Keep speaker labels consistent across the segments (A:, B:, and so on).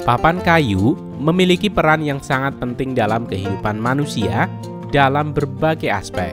A: Papan kayu memiliki peran yang sangat penting dalam kehidupan manusia dalam berbagai aspek.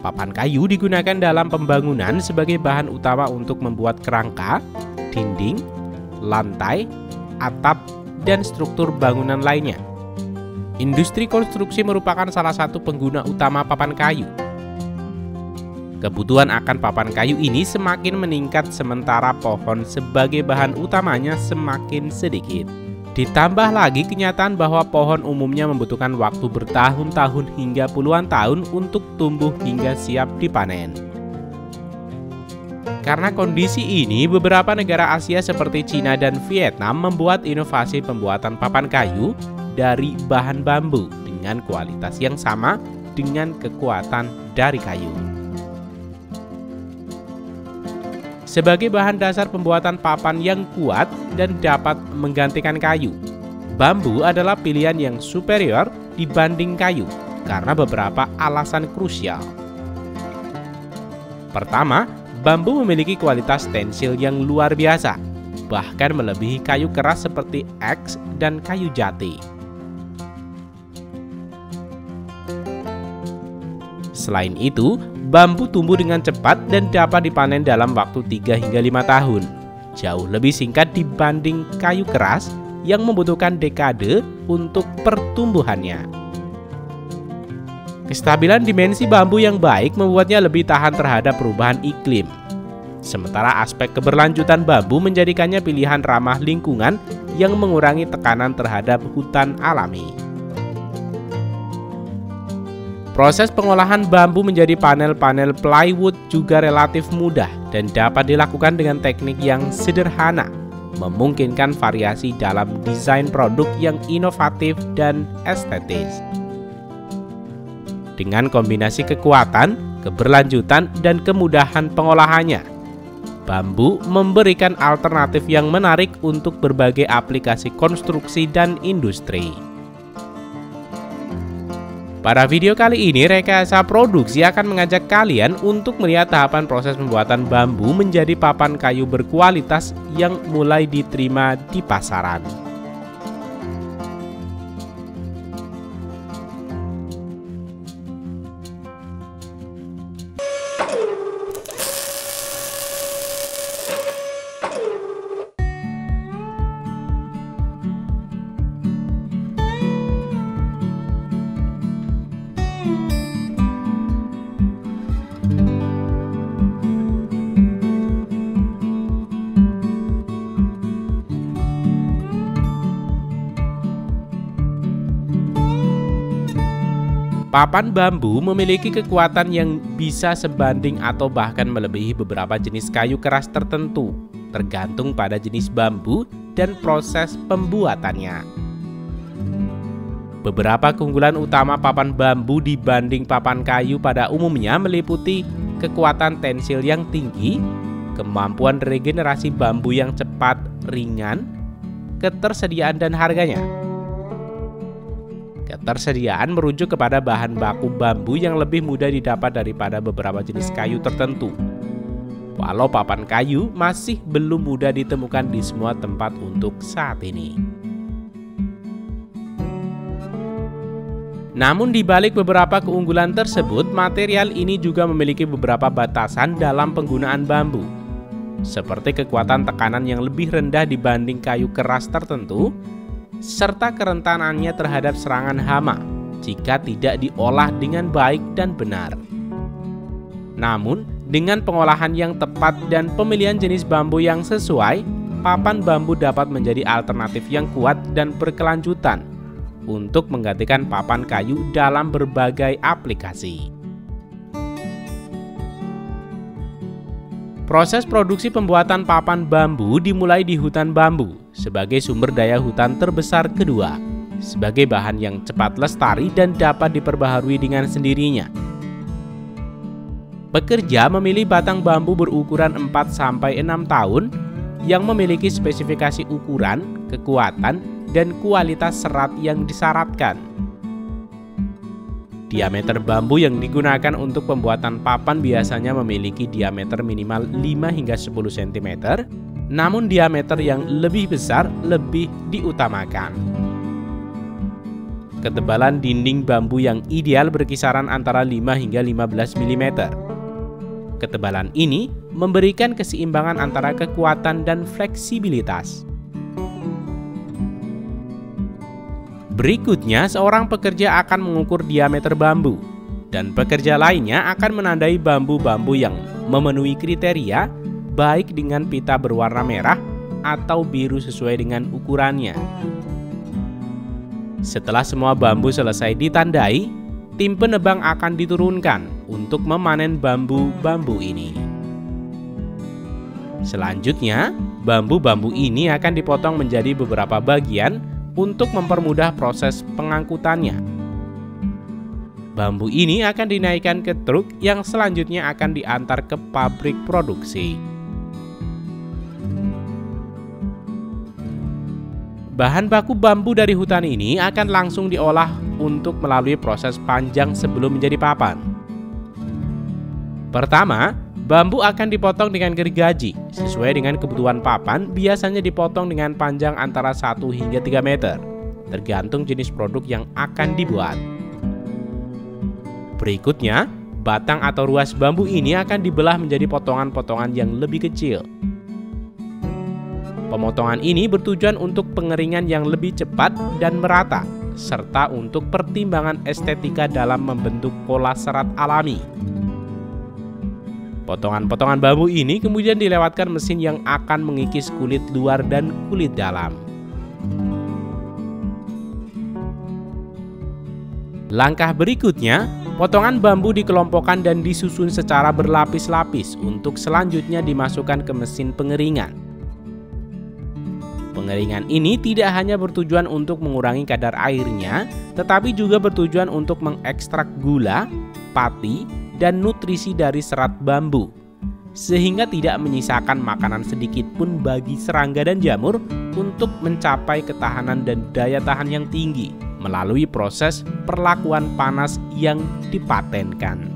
A: Papan kayu digunakan dalam pembangunan sebagai bahan utama untuk membuat kerangka, dinding, lantai, atap, dan struktur bangunan lainnya. Industri konstruksi merupakan salah satu pengguna utama papan kayu. Kebutuhan akan papan kayu ini semakin meningkat sementara pohon sebagai bahan utamanya semakin sedikit. Ditambah lagi kenyataan bahwa pohon umumnya membutuhkan waktu bertahun-tahun hingga puluhan tahun untuk tumbuh hingga siap dipanen. Karena kondisi ini, beberapa negara Asia seperti Cina dan Vietnam membuat inovasi pembuatan papan kayu dari bahan bambu dengan kualitas yang sama dengan kekuatan dari kayu. Sebagai bahan dasar pembuatan papan yang kuat dan dapat menggantikan kayu. Bambu adalah pilihan yang superior dibanding kayu karena beberapa alasan krusial. Pertama, bambu memiliki kualitas tensil yang luar biasa, bahkan melebihi kayu keras seperti X dan kayu jati. Selain itu, bambu tumbuh dengan cepat dan dapat dipanen dalam waktu 3 hingga 5 tahun. Jauh lebih singkat dibanding kayu keras yang membutuhkan dekade untuk pertumbuhannya. Kestabilan dimensi bambu yang baik membuatnya lebih tahan terhadap perubahan iklim. Sementara aspek keberlanjutan bambu menjadikannya pilihan ramah lingkungan yang mengurangi tekanan terhadap hutan alami. Proses pengolahan bambu menjadi panel-panel plywood juga relatif mudah dan dapat dilakukan dengan teknik yang sederhana, memungkinkan variasi dalam desain produk yang inovatif dan estetis. Dengan kombinasi kekuatan, keberlanjutan, dan kemudahan pengolahannya, bambu memberikan alternatif yang menarik untuk berbagai aplikasi konstruksi dan industri. Pada video kali ini, Rekayasa Produksi akan mengajak kalian untuk melihat tahapan proses pembuatan bambu menjadi papan kayu berkualitas yang mulai diterima di pasaran. Papan bambu memiliki kekuatan yang bisa sebanding atau bahkan melebihi beberapa jenis kayu keras tertentu, tergantung pada jenis bambu dan proses pembuatannya. Beberapa keunggulan utama papan bambu dibanding papan kayu pada umumnya meliputi kekuatan tensil yang tinggi, kemampuan regenerasi bambu yang cepat, ringan, ketersediaan dan harganya. Ketersediaan merujuk kepada bahan baku bambu yang lebih mudah didapat daripada beberapa jenis kayu tertentu. Walau papan kayu masih belum mudah ditemukan di semua tempat untuk saat ini. Namun di balik beberapa keunggulan tersebut, material ini juga memiliki beberapa batasan dalam penggunaan bambu. Seperti kekuatan tekanan yang lebih rendah dibanding kayu keras tertentu, serta kerentanannya terhadap serangan hama jika tidak diolah dengan baik dan benar. Namun, dengan pengolahan yang tepat dan pemilihan jenis bambu yang sesuai, papan bambu dapat menjadi alternatif yang kuat dan berkelanjutan untuk menggantikan papan kayu dalam berbagai aplikasi. Proses produksi pembuatan papan bambu dimulai di hutan bambu sebagai sumber daya hutan terbesar kedua, sebagai bahan yang cepat lestari dan dapat diperbaharui dengan sendirinya. Pekerja memilih batang bambu berukuran 4-6 tahun yang memiliki spesifikasi ukuran, kekuatan, dan kualitas serat yang disyaratkan. Diameter bambu yang digunakan untuk pembuatan papan biasanya memiliki diameter minimal 5 hingga 10 cm namun diameter yang lebih besar lebih diutamakan. Ketebalan dinding bambu yang ideal berkisaran antara 5 hingga 15 mm. Ketebalan ini memberikan keseimbangan antara kekuatan dan fleksibilitas. Berikutnya, seorang pekerja akan mengukur diameter bambu, dan pekerja lainnya akan menandai bambu-bambu yang memenuhi kriteria, baik dengan pita berwarna merah atau biru sesuai dengan ukurannya. Setelah semua bambu selesai ditandai, tim penebang akan diturunkan untuk memanen bambu-bambu ini. Selanjutnya, bambu-bambu ini akan dipotong menjadi beberapa bagian untuk mempermudah proses pengangkutannya. Bambu ini akan dinaikkan ke truk yang selanjutnya akan diantar ke pabrik produksi. Bahan baku bambu dari hutan ini akan langsung diolah untuk melalui proses panjang sebelum menjadi papan. Pertama, bambu akan dipotong dengan gergaji sesuai dengan kebutuhan papan, biasanya dipotong dengan panjang antara 1 hingga 3 meter, tergantung jenis produk yang akan dibuat. Berikutnya, batang atau ruas bambu ini akan dibelah menjadi potongan-potongan yang lebih kecil. Pemotongan ini bertujuan untuk pengeringan yang lebih cepat dan merata, serta untuk pertimbangan estetika dalam membentuk pola serat alami. Potongan-potongan bambu ini kemudian dilewatkan mesin yang akan mengikis kulit luar dan kulit dalam. Langkah berikutnya, potongan bambu dikelompokkan dan disusun secara berlapis-lapis untuk selanjutnya dimasukkan ke mesin pengeringan. Pengeringan ini tidak hanya bertujuan untuk mengurangi kadar airnya, tetapi juga bertujuan untuk mengekstrak gula, pati, dan nutrisi dari serat bambu, sehingga tidak menyisakan makanan sedikit pun bagi serangga dan jamur untuk mencapai ketahanan dan daya tahan yang tinggi melalui proses perlakuan panas yang dipatenkan.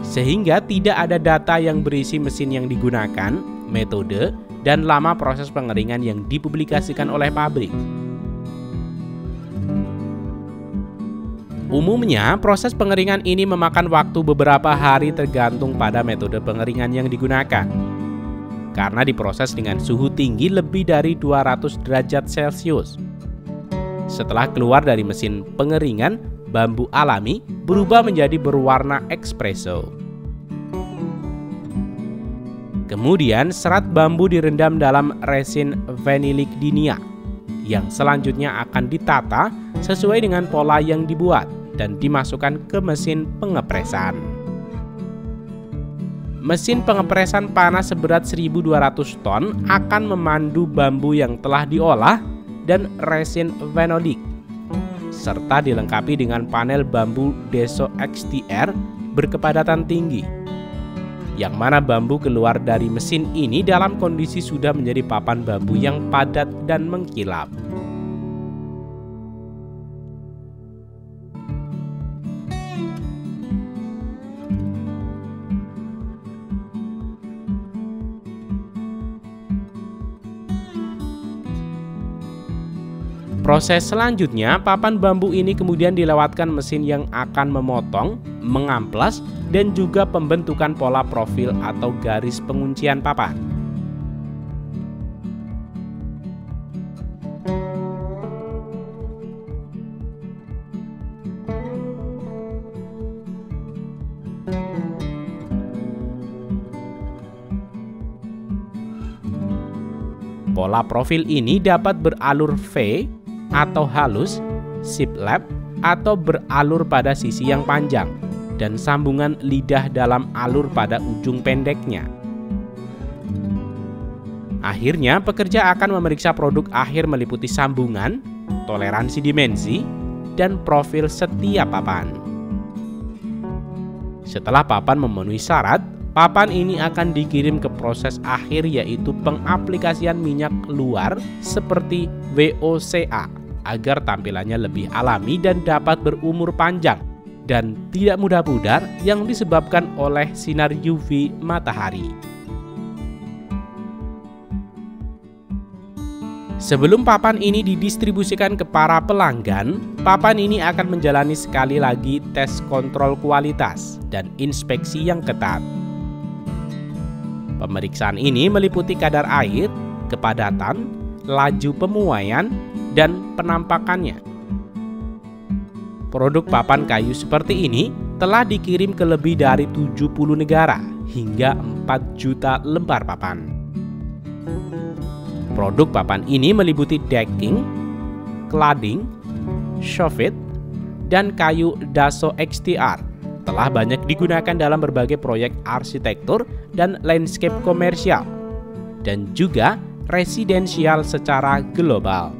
A: Sehingga tidak ada data yang berisi mesin yang digunakan, metode, dan lama proses pengeringan yang dipublikasikan oleh pabrik. Umumnya, proses pengeringan ini memakan waktu beberapa hari tergantung pada metode pengeringan yang digunakan. Karena diproses dengan suhu tinggi lebih dari 200 derajat Celcius. Setelah keluar dari mesin pengeringan, bambu alami berubah menjadi berwarna espresso. Kemudian serat bambu direndam dalam resin vanilik dinia yang selanjutnya akan ditata sesuai dengan pola yang dibuat dan dimasukkan ke mesin pengepresan. Mesin pengepresan panas seberat 1200 ton akan memandu bambu yang telah diolah dan resin vanolik serta dilengkapi dengan panel bambu Deso XTR berkepadatan tinggi yang mana bambu keluar dari mesin ini dalam kondisi sudah menjadi papan bambu yang padat dan mengkilap. Proses selanjutnya, papan bambu ini kemudian dilewatkan mesin yang akan memotong, mengamplas, dan juga pembentukan pola profil atau garis penguncian papan. Pola profil ini dapat beralur V atau halus, lap, atau beralur pada sisi yang panjang, dan sambungan lidah dalam alur pada ujung pendeknya. Akhirnya, pekerja akan memeriksa produk akhir meliputi sambungan, toleransi dimensi, dan profil setiap papan. Setelah papan memenuhi syarat, papan ini akan dikirim ke proses akhir yaitu pengaplikasian minyak luar seperti VOCA agar tampilannya lebih alami dan dapat berumur panjang dan tidak mudah pudar yang disebabkan oleh sinar UV matahari. Sebelum papan ini didistribusikan ke para pelanggan, papan ini akan menjalani sekali lagi tes kontrol kualitas dan inspeksi yang ketat. Pemeriksaan ini meliputi kadar air, kepadatan, laju pemuaian, dan penampakannya. Produk papan kayu seperti ini telah dikirim ke lebih dari 70 negara hingga 4 juta lembar papan. Produk papan ini meliputi decking, cladding, soffit, dan kayu Daso XTR. Telah banyak digunakan dalam berbagai proyek arsitektur dan landscape komersial, dan juga residensial secara global.